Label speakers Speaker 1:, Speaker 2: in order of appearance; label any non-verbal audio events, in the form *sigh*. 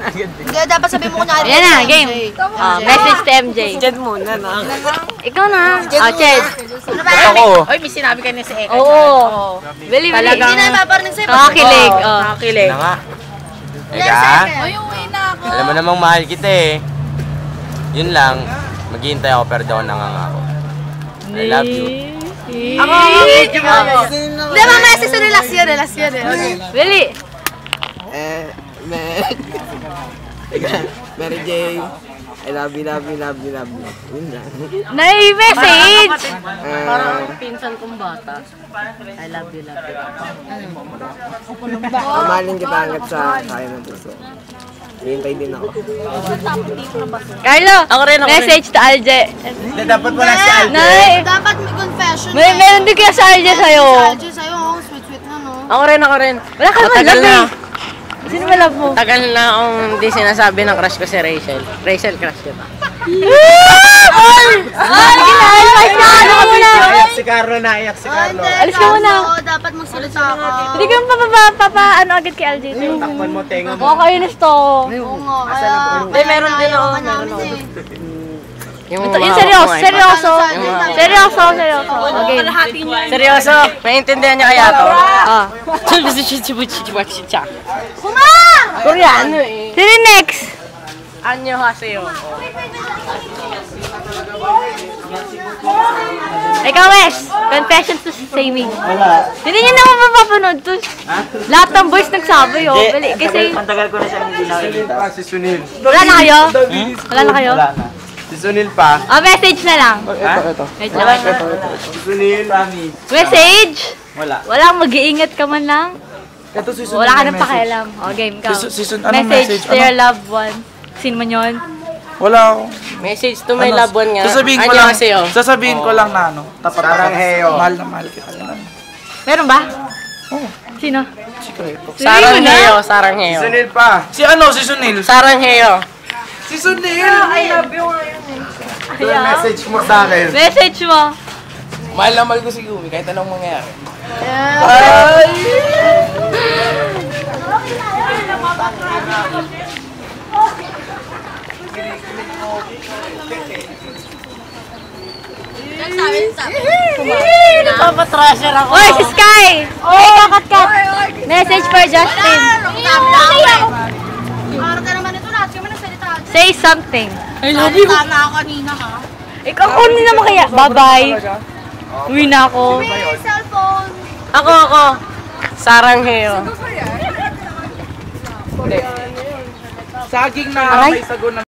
Speaker 1: Hindi, dapat sabihin mo kunwari.
Speaker 2: Ayan na, game. Oh, message to MJ.
Speaker 3: Ched muna na.
Speaker 2: Ikaw na. Oh, Ched.
Speaker 1: Ano ba?
Speaker 4: Ako.
Speaker 3: Oy, may sinabi ka na si Eka.
Speaker 2: Oo. Bili, bili.
Speaker 1: Hindi na ipaparinig sa'yo.
Speaker 2: Nakakilig. Oh.
Speaker 3: Nakakilig.
Speaker 4: Na nga. Eka?
Speaker 3: Uy, uwi na ako.
Speaker 4: alam mo namang mahal kita eh. Yun lang, maghihintay ako pero ako nangangako. I love you.
Speaker 2: Ako,
Speaker 1: Hindi, mamaya si relax yun, relax yun. eh.
Speaker 5: Eh, *laughs* Mary. Mary J. I love you, love you, love you, love you. Yun lang.
Speaker 2: Nai-message.
Speaker 5: Eh,
Speaker 3: Parang pinsan kong bata. I love you, love you. *laughs*
Speaker 5: mamahalin kita hanggat sa kaya ng puso. Hintay din ako.
Speaker 2: Carlo.
Speaker 3: Ako rin, ako rin.
Speaker 2: Message to Alje.
Speaker 4: Hindi, dapat wala si Alden.
Speaker 2: Nay.
Speaker 1: Dapat may confession.
Speaker 2: May, meron din kaya sa Alje sa'yo.
Speaker 1: Aljo sa'yo, oh, sweet-sweet na, no?
Speaker 3: Ako rin, ako rin.
Speaker 2: Wala ka naman
Speaker 3: Matagal
Speaker 2: love
Speaker 3: na.
Speaker 2: eh. Sino ba love mo?
Speaker 3: Tagal na akong hindi sinasabi ng crush ko si Rachel. Rachel, crush kita.
Speaker 2: Ay! Ay, ginahal na ano ka muna.
Speaker 4: Iyak si Carlo na, iyak si
Speaker 1: hindi,
Speaker 2: Alis ka muna.
Speaker 1: kaso dapat magsalita ka.
Speaker 2: Hindi ka pa pa pa ano agad kay Alje.
Speaker 4: Takpan mo, tenga mo.
Speaker 2: Oo, kainis to.
Speaker 1: Oo nga, kaya...
Speaker 3: Hindi, meron din ako, meron
Speaker 1: eh.
Speaker 3: Yung,
Speaker 2: Ito, yung seryoso, seryoso. Seryoso, seryoso. Okay.
Speaker 3: Seryoso? Naiintindihan niya kaya to?
Speaker 2: Ah.
Speaker 1: Kuma!
Speaker 3: Koreano eh.
Speaker 2: Sino next?
Speaker 3: Anyo haseyo.
Speaker 2: Ikaw, Wes. Confessions to Sammy. Wala. Hindi niyo naman mapapanood to. Lahat ng boys nagsabi, oh. Bali, kasi...
Speaker 4: Ang tagal ko na siyang hindi nakikita. Si Sunil.
Speaker 2: Wala na kayo? Wala na kayo?
Speaker 4: Si Sunil pa.
Speaker 2: Oh, message na lang. Wait lang.
Speaker 4: Si Sunil.
Speaker 2: Message?
Speaker 4: Wala.
Speaker 2: Walang mag-iingat ka man lang.
Speaker 6: Ito si
Speaker 2: Wala ka nang pakialam. O, game ka.
Speaker 6: Si- si- si- anong
Speaker 2: message,
Speaker 6: message?
Speaker 2: to your loved one. Sino man yun?
Speaker 6: Wala ako.
Speaker 3: Message to my loved one nga.
Speaker 6: Sasabihin ko lang, sasabihin ko lang na ano, tapat
Speaker 4: heyo.
Speaker 6: Mahal na mahal kita.
Speaker 2: Meron ba? Sino?
Speaker 6: Sikreto.
Speaker 3: Sarang
Speaker 2: na.
Speaker 3: heyo, sarang
Speaker 4: Si
Speaker 3: heyo.
Speaker 4: Sunil pa.
Speaker 6: Si ano, si Sunil.
Speaker 3: Sarang heyo.
Speaker 6: Si Sunil!
Speaker 4: Doon message mo sa akin.
Speaker 2: Message mo.
Speaker 6: Mahal na mahal ko si Gumi, kahit anong mangyari.
Speaker 3: Papatrasher ako.
Speaker 2: Oy, si Sky! Oy, kakat-kat! Message for Justin.
Speaker 1: Para ka naman ito, lahat kami nagsalita.
Speaker 2: Say something.
Speaker 3: I love you.
Speaker 1: Na ako kanina, ha?
Speaker 2: Ikaw, kunin naman kaya. Bye-bye. Uwi na ako.
Speaker 1: May cellphone.
Speaker 3: Ako, ako. Sarang heyo.
Speaker 6: Saging na may sago na